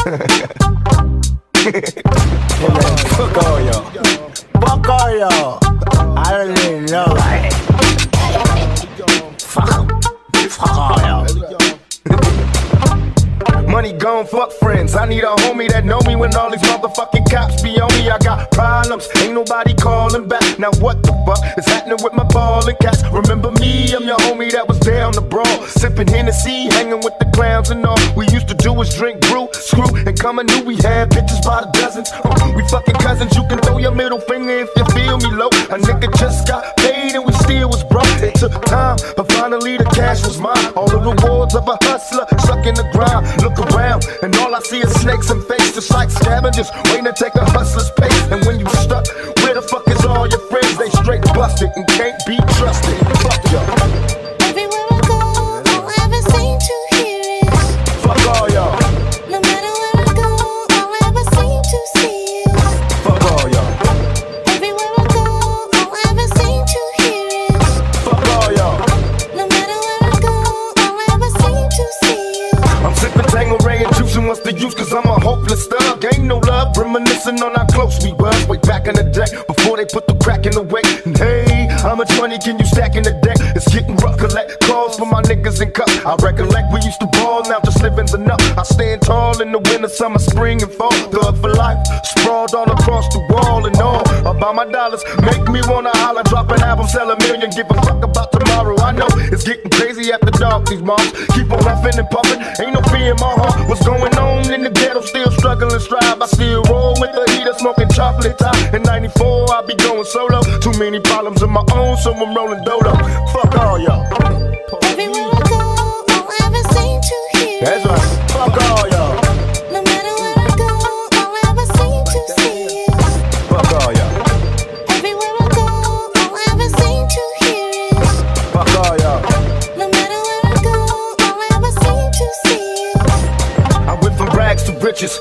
Fuck all y'all. Fuck all y'all. I don't even know. Don't fuck friends. I need a homie that know me when all these motherfucking cops be on me. I got problems, ain't nobody calling back. Now what the fuck is happening with my ball and cats? Remember me, I'm your homie that was down the brawl. Sipping Hennessy, hanging with the clowns and all. We used to do is drink brew, screw, and come and knew we had bitches by the dozens. Uh, we fucking cousins, you can throw your middle finger if you feel me low. A nigga just got paid and we still was broke. It took time, but finally the cash was mine. All the rewards of a hustler, stuck in the ground. Look around, and all I see is snakes and fakes, just like scavengers, waiting to take a hustler's pace. Ain't no love, reminiscing on how close we was Way back in the day, before they put the crack in the way. And hey, how much money can you stack in the deck? It's getting rough, collect calls for my niggas in cup I recollect we used to ball, now just living's enough. I stand tall in the winter, summer, spring and fall. Thug for life, sprawled all across the wall and all. About my dollars, make me wanna holler Drop an album, sell a million, give a fuck about tomorrow. I know it's getting crazy after dark, these moms Keep on huffing and puffing, ain't no fear in my heart What's going on still struggling, strive I still roll with the heater, smoking chocolate Thai. In 94, I be going solo. Too many problems of my own, so I'm rolling dodo Fuck all y'all. Everywhere I go, all I ever seem to hear. That's right, fuck all y'all. No matter where I go, all I ever seem to see is Fuck all y'all, Everywhere I go, all I ever seem to hear is fuck all y'all. No matter where I go, all I ever seem to see is I went from rags to riches,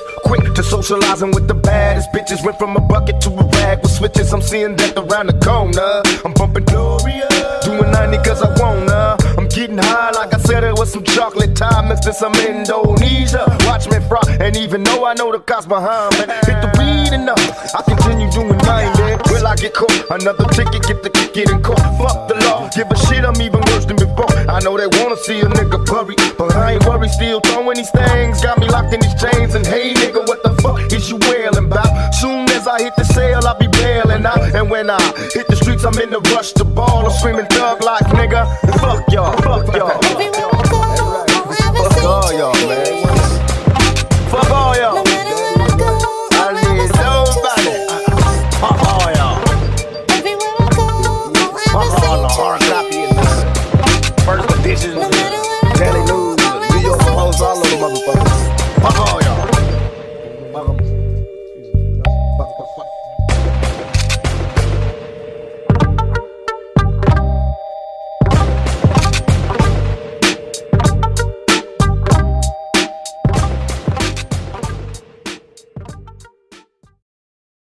to socializing with the baddest bitches. Went from a bucket to a rag with switches. I'm seeing death around the corner. I'm bumping Gloria, doing 90 cause I wanna. I'm getting high like I said it was some chocolate Thai mixed in some Indonesia. Watch me fry, and even though I know the cops behind me, hit the weed enough. I continue doing mine, man. Will I get caught? Another ticket, get the kick in court. Fuck the law, give a shit, I'm even worse than before. I know they wanna see a nigga bury, but I ain't worried, still throwing these things. Got me locked in these chains, and hey nigga, is you wailing about? Soon as I hit the sale, I'll be bailing out. And when I hit the streets, I'm in the rush to ball. I'm screaming thug like nigga. Fuck y'all, fuck y'all. Everywhere I go, all I ever Fuck all y'all, man. Fuck all y'all. No matter where I go, all I I need ever seem to nobody. Fuck all y'all. Everywhere I go, all I Fuck all the hard copy and first edition. No matter where I Daily News, New York Post, all of them motherfuckers. Fuck all